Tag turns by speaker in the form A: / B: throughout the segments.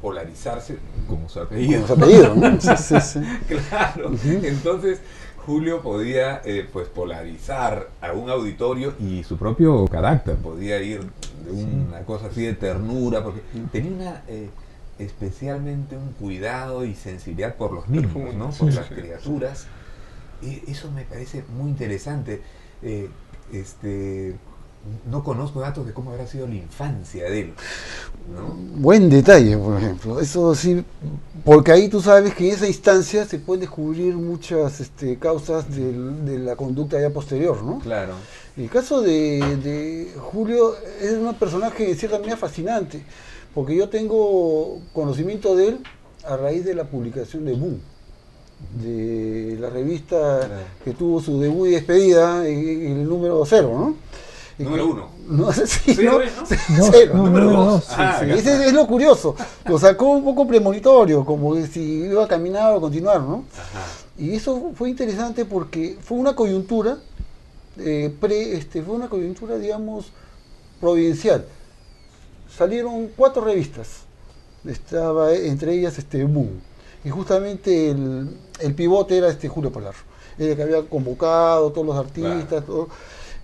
A: polarizarse como su apellido.
B: Con su apellido, ¿no? Sí, sí, sí.
A: claro. Entonces, Julio podía eh, pues polarizar a un auditorio y su propio carácter podía ir de una cosa así de ternura, porque tenía una eh, especialmente un cuidado y sensibilidad por los niños, ¿no? por las criaturas. Y eso me parece muy interesante. Eh, este, no conozco datos de cómo habrá sido la infancia de él. ¿no?
B: Buen detalle, por ejemplo. Eso sí, porque ahí tú sabes que en esa instancia se pueden descubrir muchas este, causas de, la conducta ya posterior, ¿no?
A: Claro.
B: El caso de, de Julio es un personaje de cierta manera fascinante, porque yo tengo conocimiento de él a raíz de la publicación de Boom, de la revista
A: Claro.
B: que tuvo su debut y despedida en, en el número cero, ¿no?
A: Número uno.
B: No,
A: Cero.
B: no,
A: número dos. Ah,
B: es lo curioso. Lo sacó un poco premonitorio, como que si iba a caminar o a continuar, ¿no?
A: Ajá.
B: Y eso fue interesante porque fue una coyuntura, eh, pre, este, fue una coyuntura, digamos, provincial. Salieron cuatro revistas, estaba entre ellas este Boom, y justamente el, el pivote era este Julio Polar, el que había convocado todos los artistas, todo,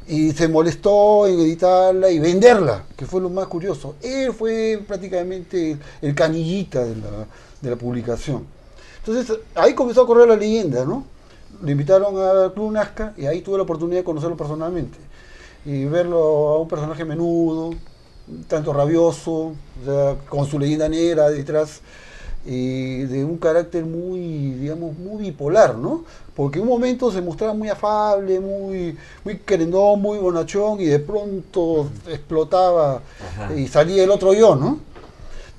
B: y se molestó en editarla y venderla, que fue lo más curioso. Él fue prácticamente el canillita de la, de la publicación. Entonces ahí comenzó a correr la leyenda, ¿no? Lo invitaron al Club Nazca y ahí tuve la oportunidad de conocerlo personalmente y verlo a un personaje menudo, tanto rabioso, con su leyenda negra detrás, y de un carácter muy, digamos, muy bipolar, ¿no? Porque en un momento se mostraba muy afable, muy, muy querendón, muy bonachón, y de pronto explotaba
A: Ajá.
B: y salía el otro yo, ¿no?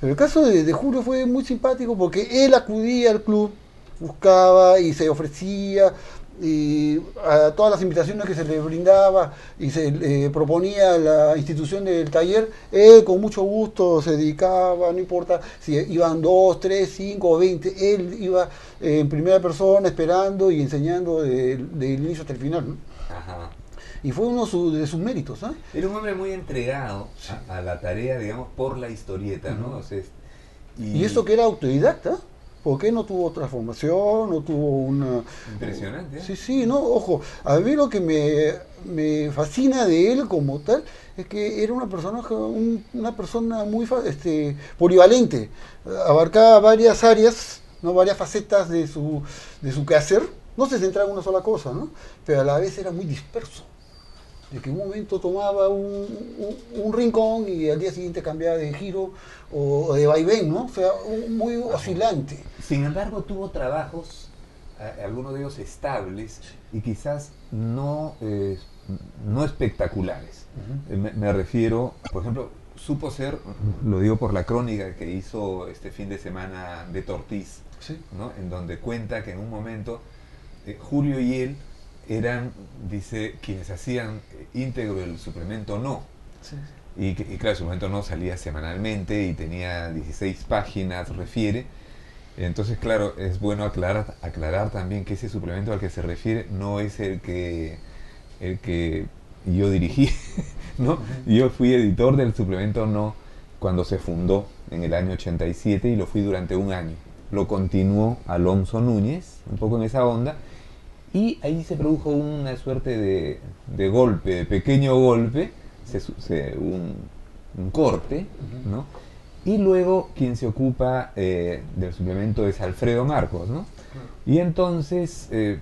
B: Pero el caso de, de Julio fue muy simpático porque él acudía al club, buscaba y se ofrecía y a todas las invitaciones que se le brindaba y se le proponía a la institución del taller, él con mucho gusto se dedicaba, no importa si iban dos, tres, cinco o veinte, él iba eh, en primera persona esperando y enseñando de- del inicio hasta el final. ¿no?
A: Ajá.
B: Y fue uno su- de sus méritos. ¿ah?
A: Era un hombre muy entregado a, a la tarea, digamos, por la historieta, ¿no? O sea,
B: Y eso que era autodidacta, porque no tuvo transformación, no tuvo una...
A: Impresionante, ¿eh?
B: Sí, sí, no, ojo, a mí lo que me, me fascina de él como tal es que era una persona, un- una persona muy este, polivalente, abarcaba varias áreas, no varias facetas de su, de su quehacer, no se centraba en una sola cosa, ¿no? pero a la vez era muy disperso de que en un momento tomaba un, un- un rincón y al día siguiente cambiaba de giro o, de vaivén, ¿no? O sea, un- muy oscilante.
A: Sin embargo, tuvo trabajos, algunos de ellos estables y quizás no, eh, no espectaculares. Eh, me, me refiero, por ejemplo, supo ser, lo digo por la crónica que hizo este fin de semana de Tortiz,
B: Sí.
A: ¿no? en donde cuenta que en un momento eh, Julio y él eran, dice, quienes hacían íntegro el suplemento No.
B: Sí.
A: Y, y claro, el suplemento no salía semanalmente y tenía 16 páginas, refiere. Entonces, claro, es bueno aclarar, aclarar también que ese suplemento al que se refiere no es el que, el que yo dirigí, ¿no? Yo fui editor del suplemento No cuando se fundó en el año 87 y lo fui durante un año. Lo continuó Alonso Núñez, un poco en esa onda, y ahí se produjo una suerte de, de golpe, de pequeño golpe, se su- se- un, un corte, ¿no? Y luego quien se ocupa eh, del suplemento es Alfredo Marcos, ¿no? Y entonces eh,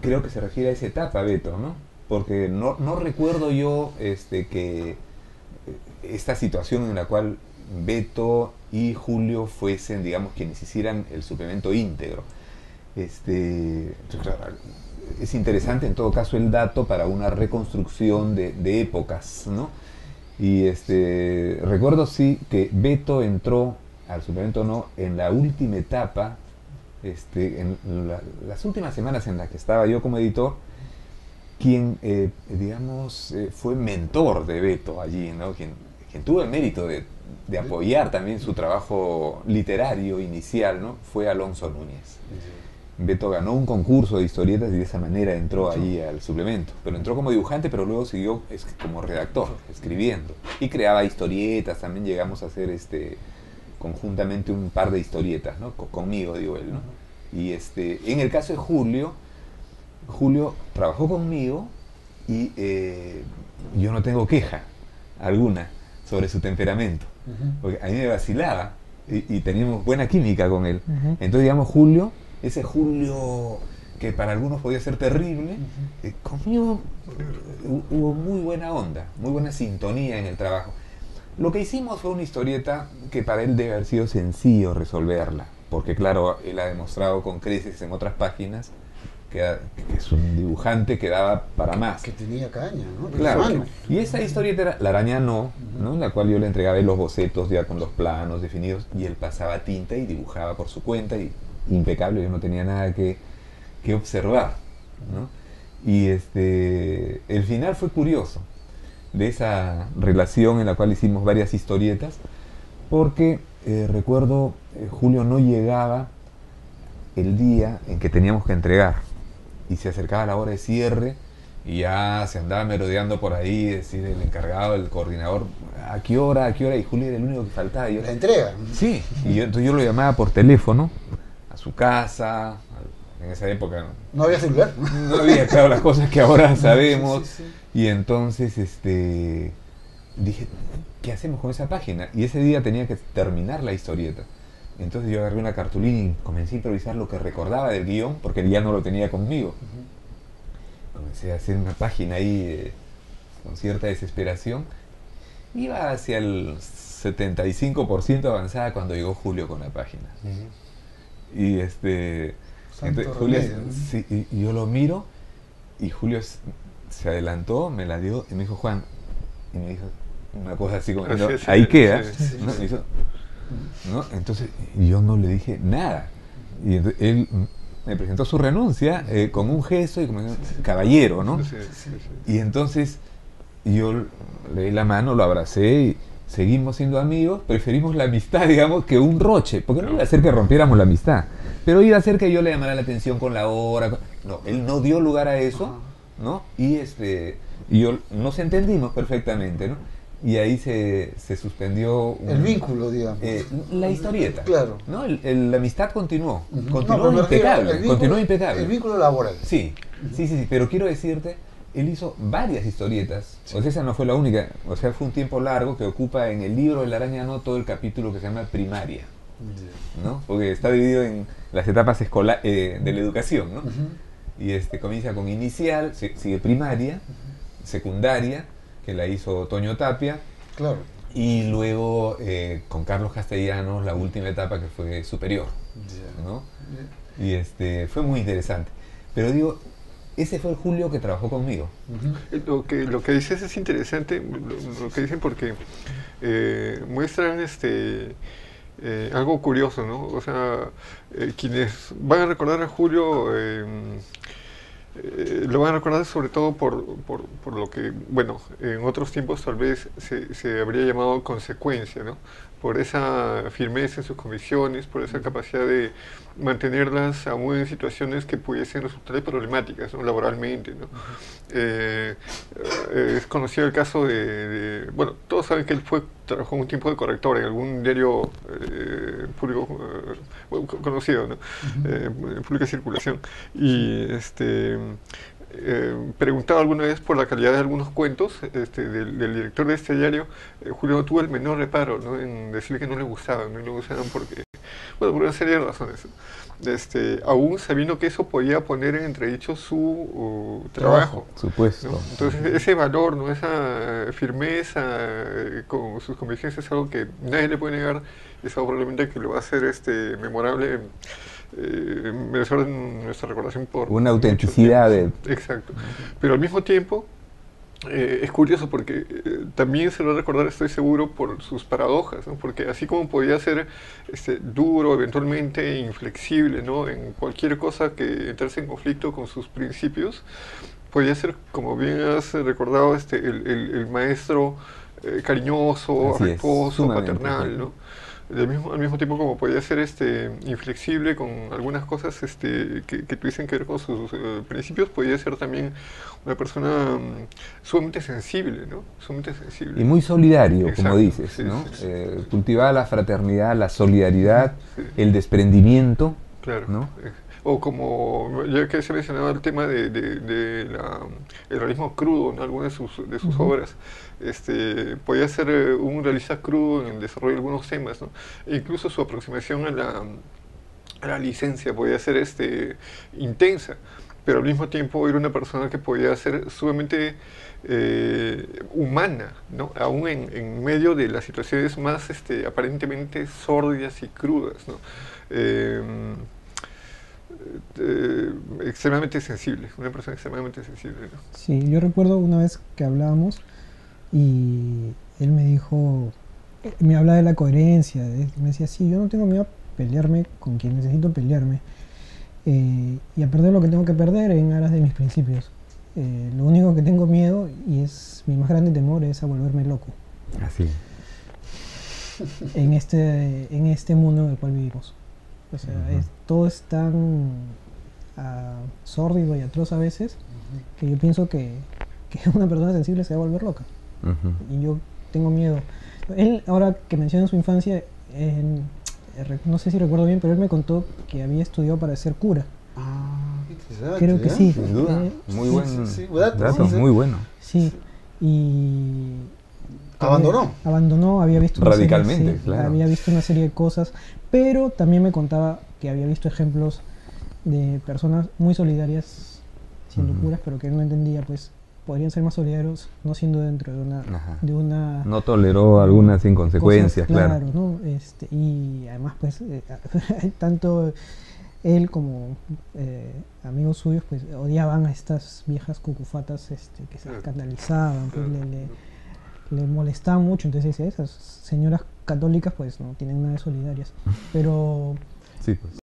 A: creo que se refiere a esa etapa, Beto, ¿no? Porque no, no recuerdo yo este, que eh, esta situación en la cual Beto y Julio fuesen, digamos, quienes hicieran el suplemento íntegro. Este, es interesante en todo caso el dato para una reconstrucción de, épocas, ¿no? Y este, recuerdo sí que Beto entró al suplemento no en la última etapa, este, en la- las últimas semanas en las que estaba yo como editor, quien, eh, digamos, eh, fue mentor de Beto allí, ¿no? Quien, tuvo el mérito de apoyar también su trabajo literario inicial, ¿no? Fue Alonso Núñez. Beto ganó un concurso de historietas y de esa manera entró allí al suplemento. Pero entró como dibujante, pero luego siguió como redactor, escribiendo. Y creaba historietas, también llegamos a hacer este conjuntamente un par de historietas, ¿no? conmigo, digo él, ¿no? Y este, en el caso de Julio, Julio trabajó conmigo y eh, yo no tengo queja alguna sobre su temperamento, porque a mí me vacilaba y, teníamos buena química con él. Entonces, digamos, Julio, ese Julio que para algunos podía ser terrible, eh, conmigo eh, hubo muy buena onda, muy buena sintonía en el trabajo. Lo que hicimos fue una historieta que para él debe haber sido sencillo resolverla, porque claro, él ha demostrado con creces en otras páginas que, es un dibujante que daba para más.
B: Que tenía caña, ¿no?
A: Claro. y esa historieta era La araña no, ¿no? En la cual yo le entregaba los bocetos ya con los planos definidos y él pasaba tinta y dibujaba por su cuenta y impecable, yo no tenía nada que, que observar, ¿no? Y este, el final fue curioso de esa relación en la cual hicimos varias historietas, porque eh, recuerdo eh, Julio no llegaba el día en que teníamos que entregar y se acercaba la hora de cierre y ya se andaba merodeando por ahí, decir el encargado, el coordinador, ¿a qué hora? ¿A qué hora? Y Julio era el único que faltaba.
B: la entrega.
A: Sí, y yo, entonces yo lo llamaba por teléfono su casa, en esa época.
B: ¿No había celular?
A: No había, claro, las cosas que ahora sabemos. Y entonces este, dije, ¿qué hacemos con esa página? Y ese día tenía que terminar la historieta. Entonces yo agarré una cartulina y comencé a improvisar lo que recordaba del guion, porque ya no lo tenía conmigo. Comencé a hacer una página ahí eh, con cierta desesperación. Iba hacia el 75% avanzada cuando llegó Julio con la página. Y este... Julio, y yo lo miro y Julio se adelantó, me la dio y me dijo, Juan, y me dijo una cosa así como, ahí queda. ¿no? Entonces yo no le dije nada. Y él me presentó su renuncia eh, con un gesto y como caballero, ¿no? Y entonces yo le di la mano, lo abracé y seguimos siendo amigos, preferimos la amistad, digamos, que un roche, porque no iba a hacer que rompiéramos la amistad, pero iba a hacer que yo le llamara la atención con la hora. No, él no dio lugar a eso, ¿no? Y este y yo nos entendimos perfectamente, ¿no? y ahí se, se suspendió...
B: el vínculo, digamos.
A: Eh, la historieta.
B: Claro.
A: ¿no? la amistad continuó. Continuó impecable. El vínculo, continuó impecable.
B: El vínculo laboral.
A: Sí, sí, sí, sí. Pero quiero decirte, él hizo varias historietas. O sea, esa no fue la única. O sea, fue un tiempo largo que ocupa en el libro de la araña no todo el capítulo que se llama primaria. ¿no? Porque está dividido en las etapas escolar, eh, de la educación. ¿no? Y este, comienza con inicial, sigue primaria, secundaria que la hizo Toño Tapia.
B: Claro.
A: Y luego eh, con Carlos Castellanos, la última etapa que fue superior. ¿no? Y este, fue muy interesante. Pero digo, ese fue el Julio que trabajó conmigo.
C: Eh, lo, que, lo que dices es interesante, lo, que dicen porque eh, muestran este, algo curioso, ¿no? O sea, quienes van a recordar a Julio eh, lo van a recordar sobre todo por, por, por, lo que, bueno, en otros tiempos tal vez se, se, habría llamado consecuencia, ¿no? Por esa firmeza en sus convicciones, por esa capacidad de mantenerlas aún en situaciones que pudiesen resultar problemáticas, ¿no? Laboralmente, ¿no? Eh, eh, es conocido el caso de, bueno, todos saben que él fue, trabajó un tiempo de corrector en algún diario público conocido, ¿no? en pública circulación. Y este eh, preguntado alguna vez por la calidad de algunos cuentos este, del, director de este diario, eh, Julio no tuvo el menor reparo ¿no? en decirle que no le gustaban, no le gustaban porque, bueno, por una serie de razones. Este, aún sabiendo que eso podía poner en entredicho su uh, trabajo.
A: Supuesto.
C: Entonces, ese valor, ¿no? esa firmeza eh, con sus convicciones es algo que nadie le puede negar, es algo probablemente que lo va a hacer este, memorable eh, merecedor nuestra recordación por...
A: Una autenticidad de...
C: Exacto. Pero al mismo tiempo, eh, es curioso porque eh, también se lo va a recordar, estoy seguro, por sus paradojas, porque así como podía ser este, duro, eventualmente inflexible, ¿no? en cualquier cosa que entrase en conflicto con sus principios, podía ser, como bien has recordado, este, el, el, maestro eh, cariñoso, reposo, paternal, ¿no? Del mismo, al mismo tiempo como podía ser este inflexible con algunas cosas este, que, que tuviesen que ver con sus eh, principios, podía ser también una persona mm, sumamente sensible, ¿no? Sumamente sensible.
A: Y muy solidario, como
C: Exacto,
A: dices,
C: sí,
A: ¿no?
C: sí, sí.
A: Eh, cultivaba la fraternidad, la solidaridad, el desprendimiento,
C: Claro.
A: ¿no?
C: O como, ya que se mencionaba el tema de, de- el realismo crudo en algunas de sus, de sus
D: Ujú.
C: obras, este, podía ser eh, un realista crudo en el desarrollo de algunos temas, ¿no? E incluso su aproximación a la, a la licencia podía ser este, intensa, pero al mismo tiempo era una persona que podía ser sumamente eh, humana, ¿no? aún en, en medio de las situaciones más este, aparentemente sórdidas y crudas. ¿no? Eh, eh, extremadamente sensible, una persona extremadamente sensible. ¿no?
D: Sí, yo recuerdo una vez que hablábamos y él me dijo, eh, me hablaba de la coherencia, de- me decía, sí, yo no tengo miedo a pelearme con quien necesito pelearme eh, y a perder lo que tengo que perder en aras de mis principios. Eh, lo único que tengo miedo y es mi más grande temor es a volverme loco
A: Así.
D: en este, en este mundo en el cual vivimos. O sea, es- todo es tan ah, sórdido y atroz a veces que yo pienso que, que una persona sensible se va a volver loca.
A: Ujú.
D: Y yo tengo miedo. Él, ahora que menciona su infancia, en- eh, no sé si recuerdo bien, pero él me contó que había estudiado para ser cura.
B: Ah, interesante,
D: Creo que
B: ¿eh?
D: sí.
A: Sin duda,
D: Eh,
A: muy
B: sí,
A: buen
B: sí, sí, dato,
A: dato,
B: sí, sí.
A: muy bueno.
D: Sí. Y.
B: Abandonó.
D: Abandonó, había visto. una serie-
A: Radicalmente,
D: sí,
A: claro.
D: Había visto una serie de cosas, pero también me contaba que había visto ejemplos de personas muy solidarias siendo
A: Ujú.
D: curas, pero que él no entendía, pues podrían ser más solidarios no siendo dentro de una.
A: Ajá.
D: De una
A: No toleró algunas inconsecuencias,
D: cosas,
A: claro.
D: ¿no? Este, y además, pues, eh, tanto él como eh, amigos suyos, pues, odiaban a estas viejas cucufatas este, que se
C: Claro.
D: escandalizaban, pues,
C: Claro,
D: le, le- le molestaban mucho. Entonces, decía, esas señoras católicas, pues, no tienen nada de solidarias. Pero
A: Sí, pues.